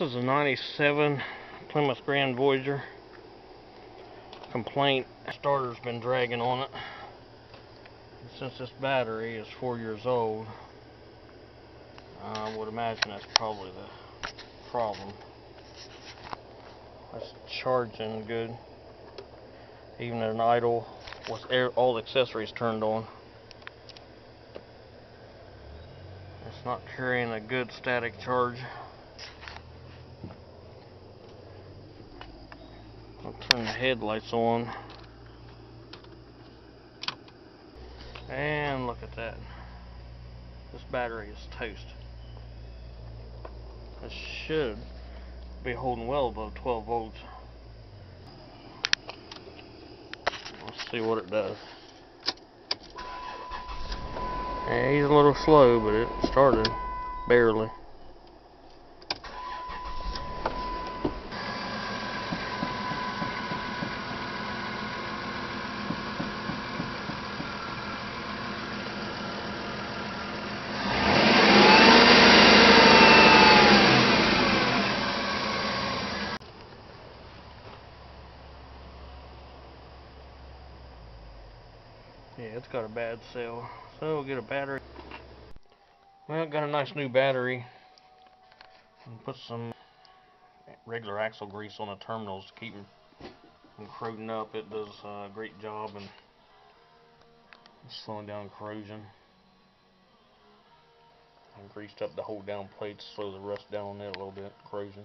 This is a 97 Plymouth Grand Voyager. Complaint, starter's been dragging on it. Since this battery is four years old, I would imagine that's probably the problem. It's charging good, even an idle with air, all the accessories turned on. It's not carrying a good static charge. Turn the headlights on. And look at that. This battery is toast. It should be holding well above 12 volts. Let's see what it does. Yeah, he's a little slow, but it started barely. Yeah, it's got a bad cell. So we'll get a battery. Well, got a nice new battery. And put some regular axle grease on the terminals to keep them from corroding up. It does a great job in slowing down corrosion. I greased up the hold down plates, to slow the rust down on it a little bit, corrosion.